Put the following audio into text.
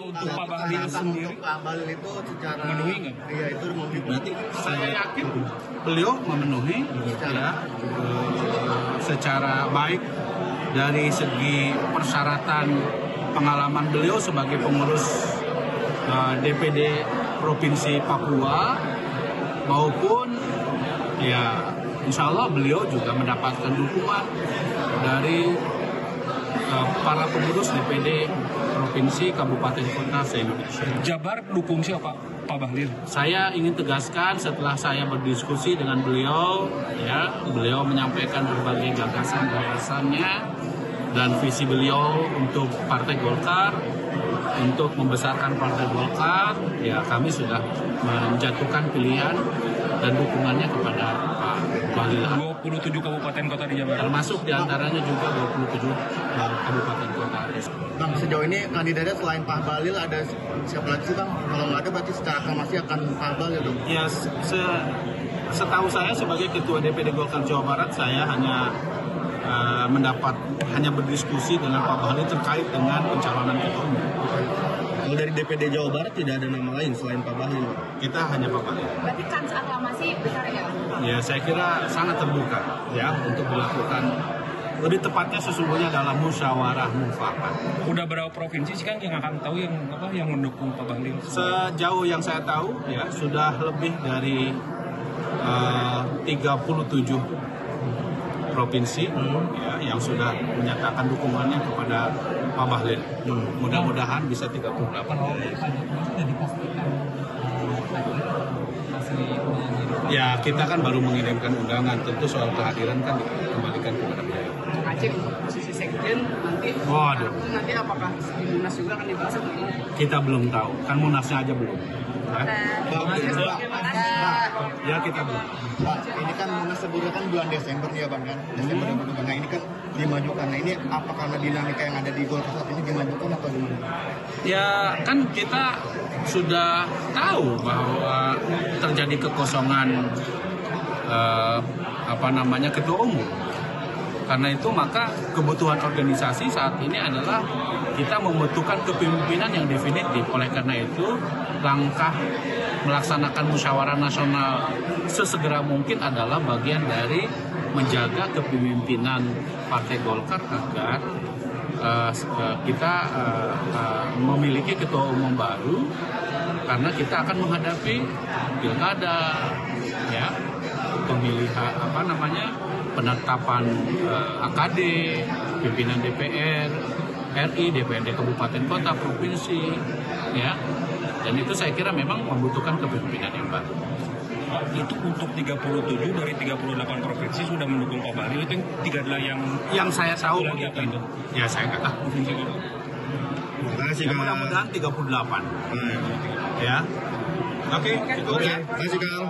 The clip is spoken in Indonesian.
kalau untuk Pak Satu Bahlil sendiri untuk Pak Bahlil itu secara Memenuhi nggak? Iya itu memenuhi. Berarti saya yakin beliau memenuhi ya, eh, secara baik dari segi persyaratan pengalaman beliau sebagai pengurus eh, DPD Provinsi Papua maupun ya insya Allah beliau juga mendapatkan dukungan dari eh, para pengurus DPD Provinsi Kabupaten Kota se-Indonesia. Jabar dukung siapa? Pak Bahlil. Saya ingin tegaskan setelah saya berdiskusi dengan beliau, ya, beliau menyampaikan berbagai gagasan-gagasannya dan visi beliau untuk Partai Golkar, untuk membesarkan Partai Golkar, ya kami sudah menjatuhkan pilihan dan dukungannya kepada Pak Bahlil. 27 kabupaten kota di Jabar. Termasuk di antaranya juga 27 eh, kabupaten kota. Bang sejauh ini kandidatnya selain Pak Bahlil ada siapa lagi sih Bang? Kalau nggak ada berarti secara aklamasi akan Pak Bahlil dong. Ya, se- setahu saya sebagai ketua DPD Golkar Jawa Barat, saya hanya eh, mendapat hanya berdiskusi dengan Pak Bahlil terkait dengan pencalonan ketua umum. Kalau dari DPD Jawa Barat tidak ada nama lain selain Pak Bahlil. Kita hanya Pak Bahlil. Berarti kans aklamasi besar ya? Ya, saya kira sangat terbuka ya untuk dilakukan. Lebih tepatnya sesungguhnya dalam musyawarah mufakat. Udah berapa provinsi sih kan yang akan tahu yang apa yang mendukung Pak Bahlil? Sejauh yang saya tahu ya sudah lebih dari eh, 37 provinsi ya, yang sudah menyatakan dukungannya kepada Pak Bahlil. Mudah-mudahan bisa 38. Ya kita kan baru mengirimkan undangan, tentu soal kehadiran kan dikembalikan kepada beliau. Aceh untuk posisi sekjen nanti Waduh, nanti apakah di Munas juga akan dibahas atau kita belum tahu, kan munasnya aja belum. Ya, Bang, ya kita belum. Pak, ini kan Munas sebelumnya kan bulan Desember ya Bang kan? Desember 2022. Nah ini kan dimajukan. Nah ini apa karena dinamika yang ada di Golkar saat ini dilanjutkan atau gimana? Ya kan kita sudah tahu bahwa terjadi kekosongan eh, apa namanya ketua umum. Karena itu maka kebutuhan organisasi saat ini adalah kita membutuhkan kepemimpinan yang definitif. Oleh karena itu langkah melaksanakan musyawarah nasional sesegera mungkin adalah bagian dari menjaga kepemimpinan Partai Golkar agar eh, kita eh, eh, memiliki ketua umum baru karena kita akan menghadapi pilkada ya pemilihan apa namanya penetapan eh, AKD pimpinan DPR RI DPRD kabupaten kota provinsi ya dan itu saya kira memang membutuhkan kepemimpinan yang baru Itu untuk 37 dari 38 provinsi sudah mendukung Pak Bahlil itu yang 38 yang yang saya tahu Lagi apa itu? ya saya nggak tahu provinsi itu. Terima kasih ya, Kang. mudah-mudahan 38 Hmm. ya oke Oke, terima kasih Kang.